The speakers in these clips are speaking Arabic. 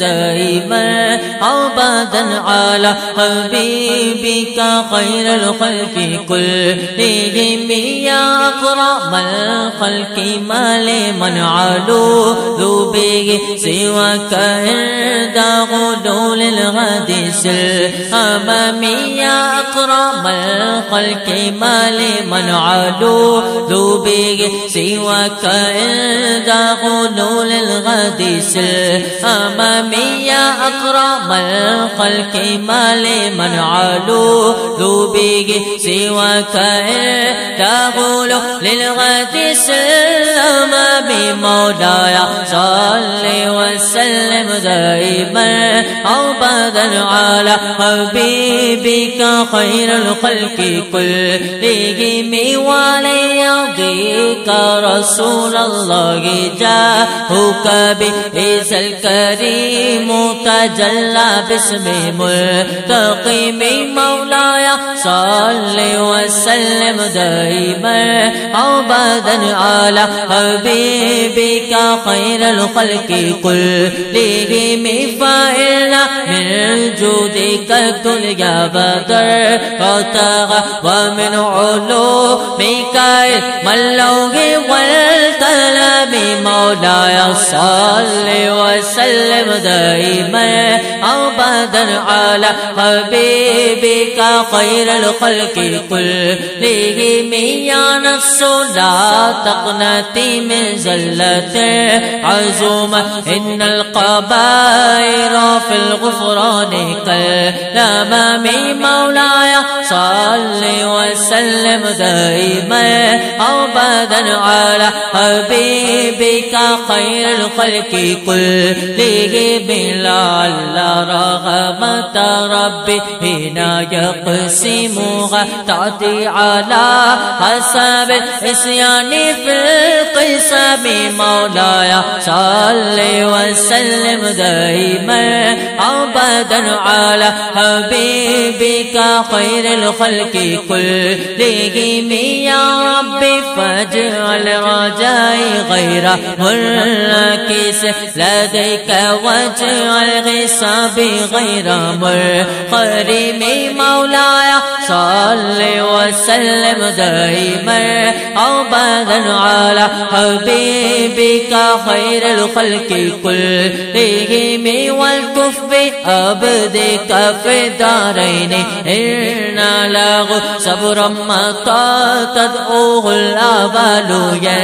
دائما ابدا على حبيبك خير الخلق كلهم يا أكرم الخلق ما لمن علو به سواك غدول الغديس الأمامي يا أكرم الخلق ما لمن علو ذوبه سواك عند الغديس الأمامي يا أكرم الخلق ما لمن علو ذوبه سواك عند غدول الغديس الأمامي مولاي صل وسلم دائما. أبدا على حبيبك خير الخلق كلهم. وليرضيك رسول الله جاءك بإذ الكريم تجلى باسم ملتقم. مولاي صل وسلم دائما. أبدا على حبيبك خير الخلق كلهم. فإلا من جودك الدنيا بدر فتغى ومن علومك الملوك والكلام مولاي صل وسلم دائما. أبدا على حبيبك خير الخلق كلهم يا نفس لا تقنتي من زلة عزومة إن القبائر في الغفران كالأمام مولاي صل وسلم دائما. أبدا على حبيبك خير الخلق كلهم لعل رغبة ربي هنا يقسمها. تأتي على حسب الإسيان في القسم. مولاي صل وسلم دائما أبدا على حبيبك خير الخلق كلهم يا ربي فاجعل رجائي غير میرا مرکز لدے کا وجہ الغصاب غیر مرخری میں مولایا صلی وسلم دائمر او بدن علا حبیبی خیر الخلق کل لیہی میں والکف بے عبد کا فدارین ارنا لاغو صبر مطا تدعوه الابال یا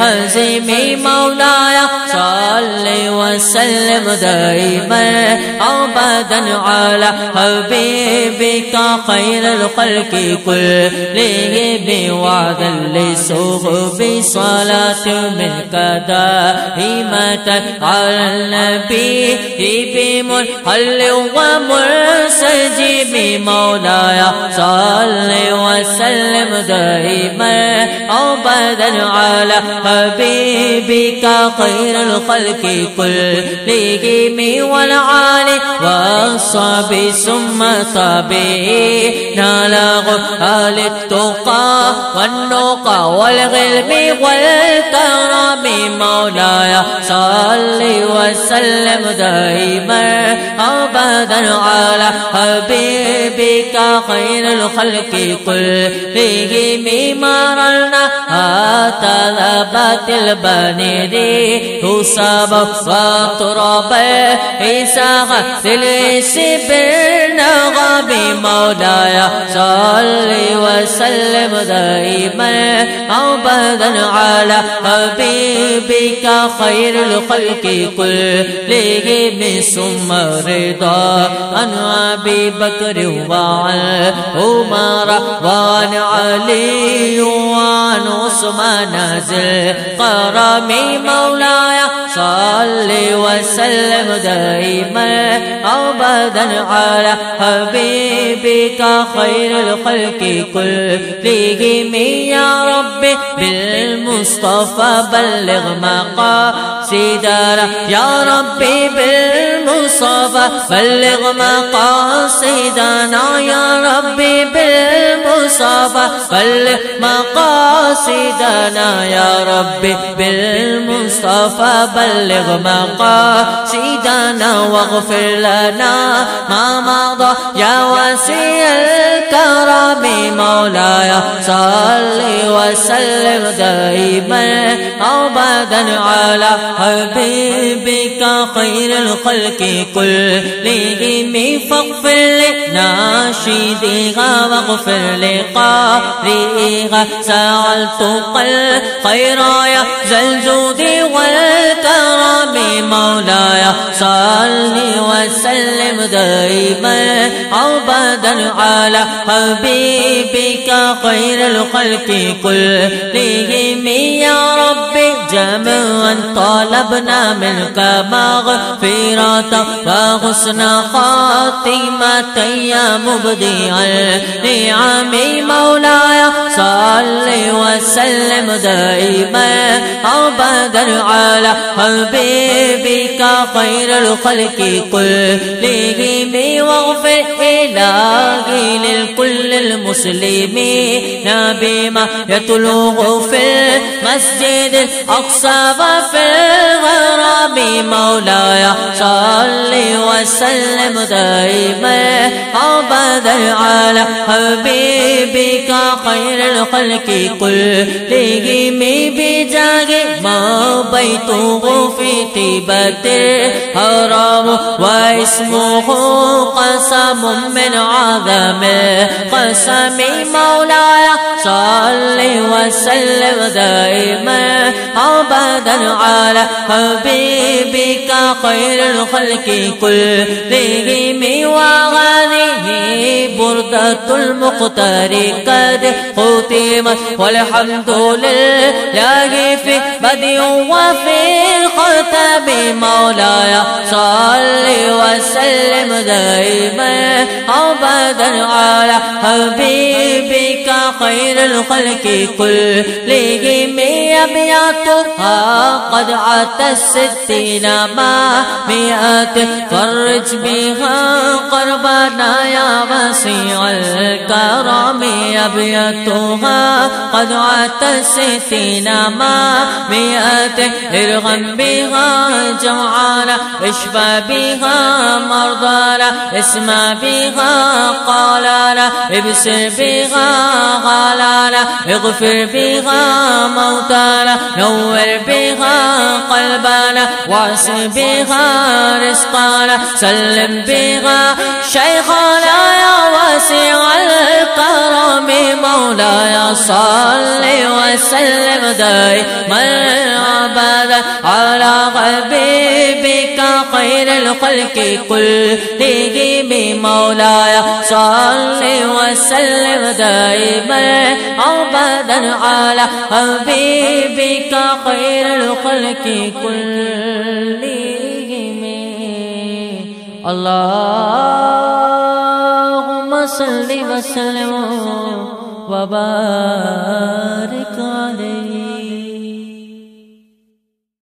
عزيمي مولاي صل وسلم دائما أبدا على حبيبك خير الخلق كلهم وعدا لصحب صلاة منك دائمة على النبي بمنحل ومرسجب مولاي صل وسلم دائما. أبدا على حبيبك خير الخلق كلهم والعالي والصحب ثم طبي ناله آل التقى والنقى والغلم والكرم. مولاي صل وسلم دائما أبدا على حبيبك. خير الخلق كلهم مرنا طلبت البنير تصاب وتراب. إساغ للسب النغم مولاي صل وسلم دائما أبدا على حبيبك خير الخلق كلهم ثم رضا عن أبي بكر وعن عمر وعن علي وعن عثمان ذي القرم مولاي صل وسلم دائما أبدا على حبيبك خير الخلق كلهم. يا ربي بالمصطفى بلغ مقاصدنا. يا ربي بالمصطفى بالمصطفى بلغ مقاصدنا يا ربي بالمصطفى. بلغ مقاصدنا يا ربي بالمصطفى. بلغ مقاصدنا واغفر لنا ما مضى. يا وسيع الكرم مولاي صل وسلم دائما أبدا على حبيبك خير الخلق. كلهم فاغفر لناشدها واغفر لقارئها سألت قل خير يا زلزود والكرم مولاي صل وسلم دائما أبدا على حبيبك خير الخلق. كلهم يا جميعا طلبنا منك مغفرة وحسن خاتمة يا مبدع النعم مولاي. صل وسلم دائما. أبدا على حبيبك خير الخلق كلهم. واغفر إلهي للكل المسلمين بما يتلوه في المسجد الأقصى وفي بھی مولایا صلی وسلم دائمہ او بدر حبیبی کا خیر الخلقی قل لگی میں بھی بيته في طيبة حرام واسمه قسم من عظم قسم مولاي صل وسلم دائما. أبدا على حبيبك خير الخلق كلهم بردة المختار قد ختمت والحمد لله في بدء وفي الختم مولاي صل وسلم دائما أبدا على حبيبك خير الخلق كلهم. أبياتها قد عت الستين ما مئات فرج بها قربنا يا وسيع الكرم أبياتها قد عت الستين ما مئات إرغم بها جوعانا اشفى بها مرضانا اسمع بها قالانا ابسر بها غالانا اغفر بها موتانا نور بها قلبنا واسع بها رزقنا سلم بها شيخنا يا واسع الكرم مولاي صل وسلم دائما ابدا على حبيبك خير الخلق كلهم مولاي صل وسلم دائما ابدا على حبيبك خير الخلق كلهم. اللهم صل وسلم وبارك